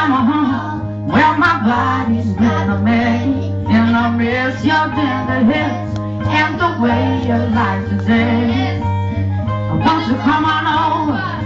Well, my body's been a mess, and I miss your tender hips and the way you like to I want you you come on over?